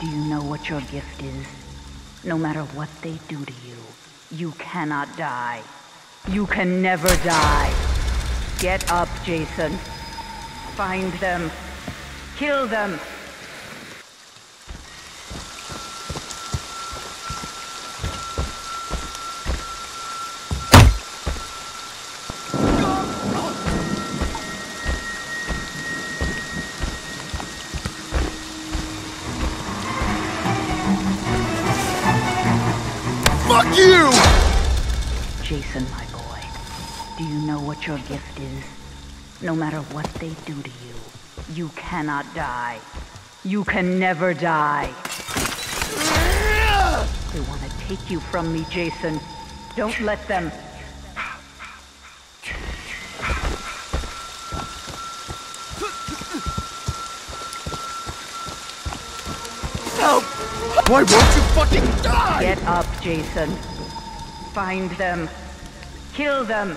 do you know what your gift is? No matter what they do to you, you cannot die. You can never die. Get up, Jason. Find them. Kill them. Do you know what your gift is? No matter what they do to you, you cannot die. You can never die. They want to take you from me, Jason. Don't let them. Help! Why won't you fucking die? Get up, Jason. Find them. Kill them.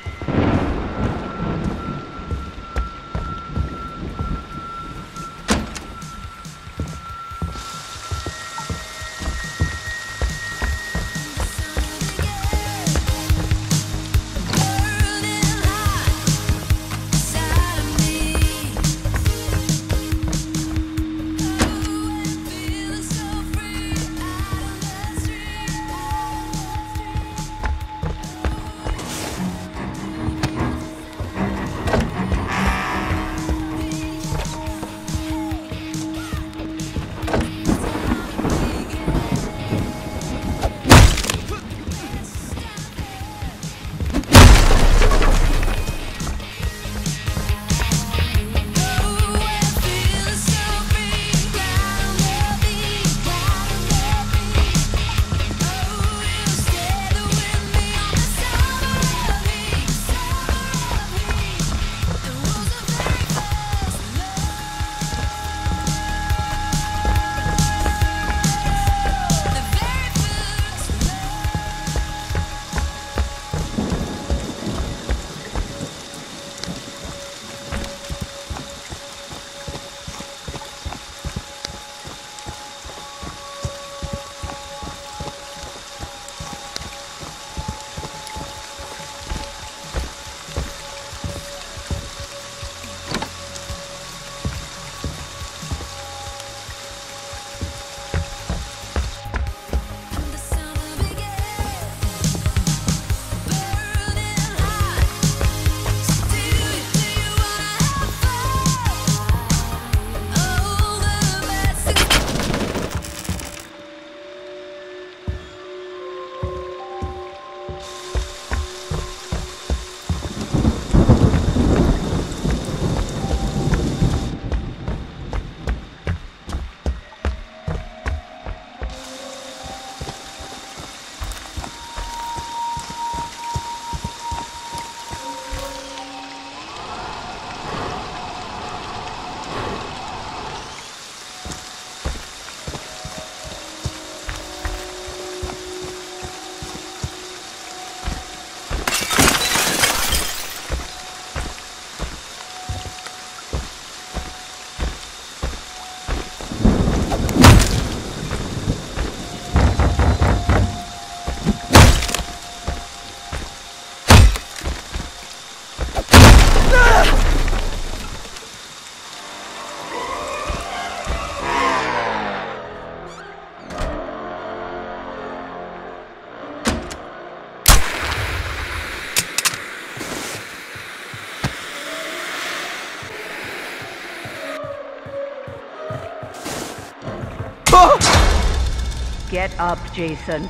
Get up, Jason.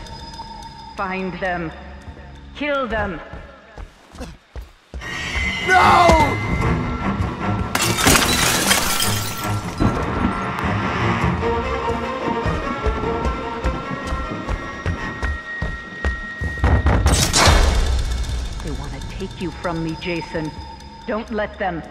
Find them. Kill them. No! They want to take you from me, Jason. Don't let them.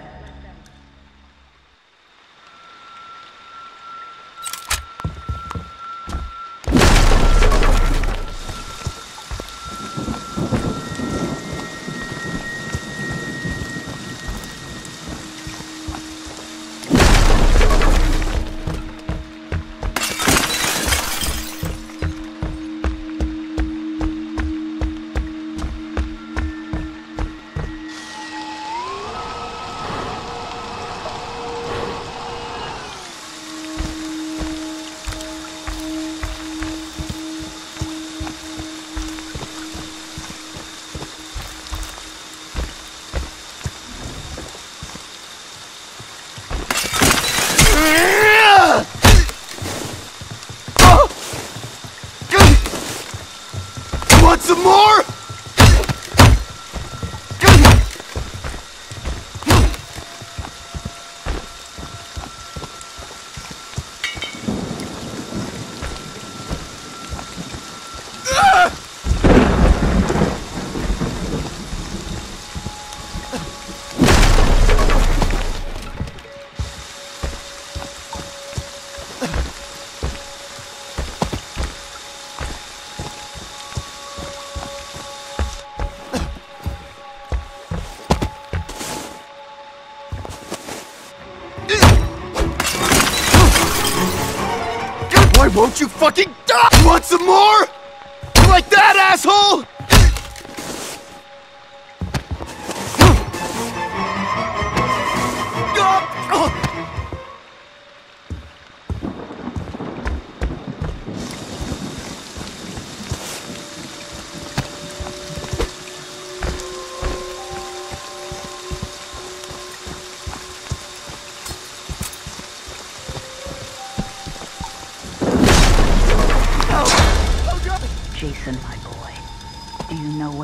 Fucking die? Want some more?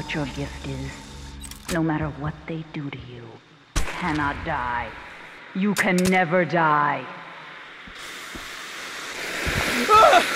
What your gift is? No matter what they do to you, you cannot die. You can never die. Ah!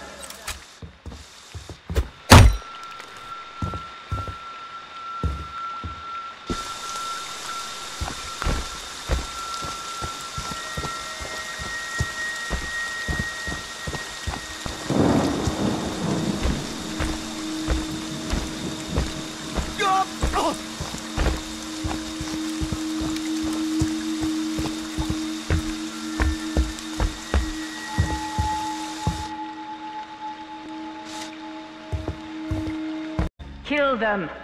Them.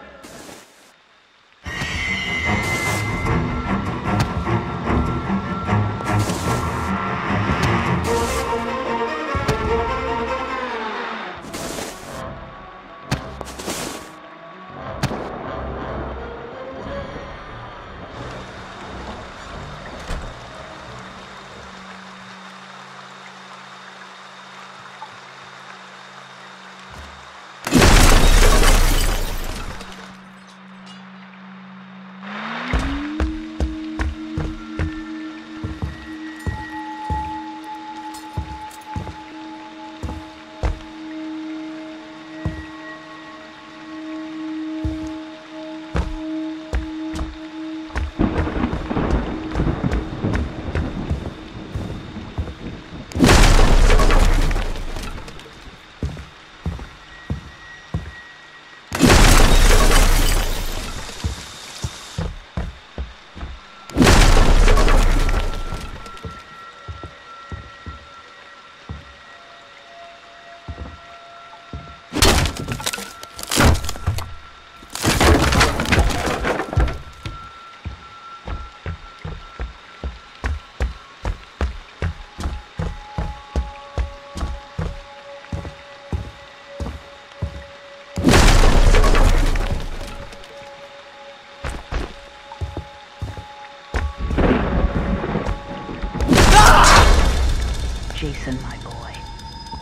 Jason, my boy,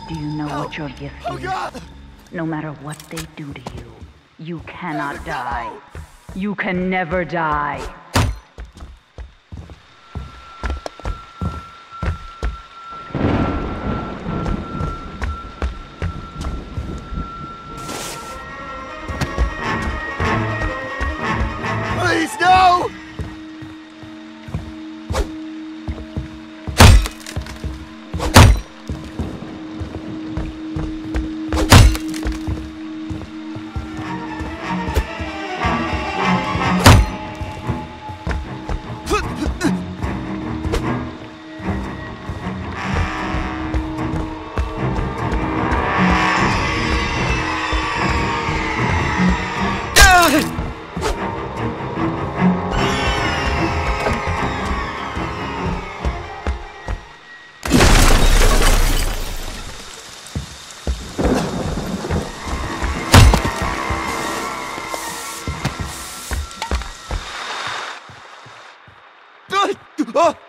do you know what your gift Oh is? god! No matter what they do to you, you cannot die. You can never die. Oh!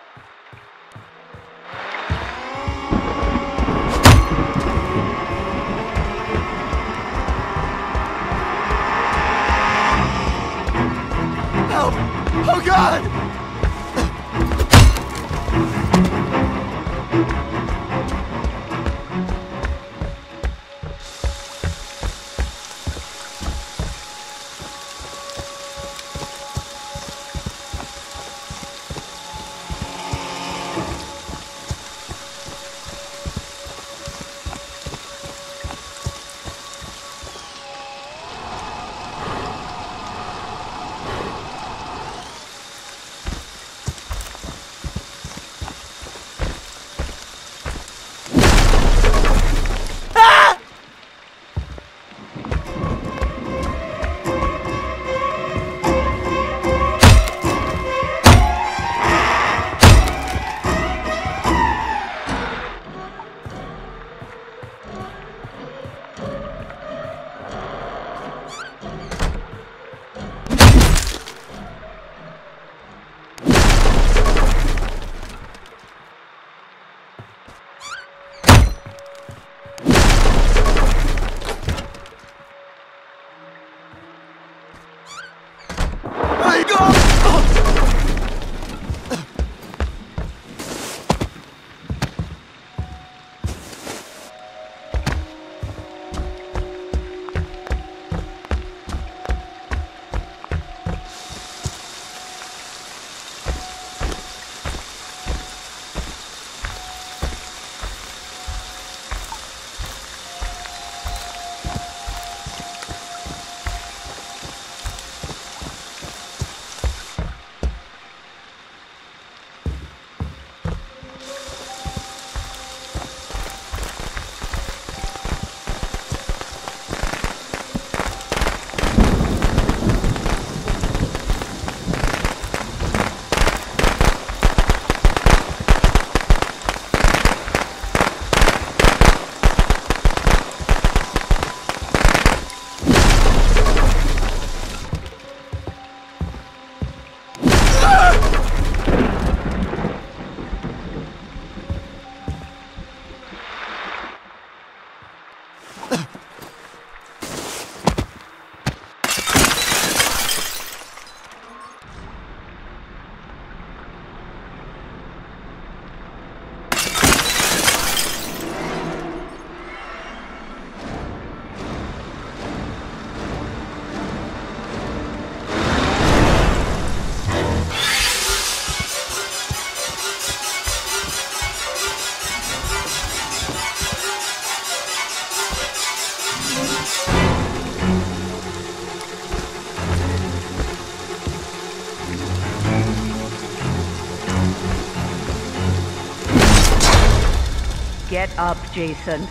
Jason.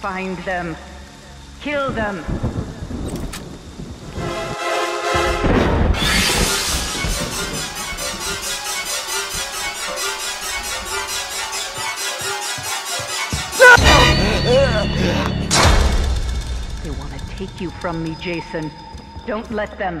Find them. Kill them! They want to take you from me, Jason. Don't let them.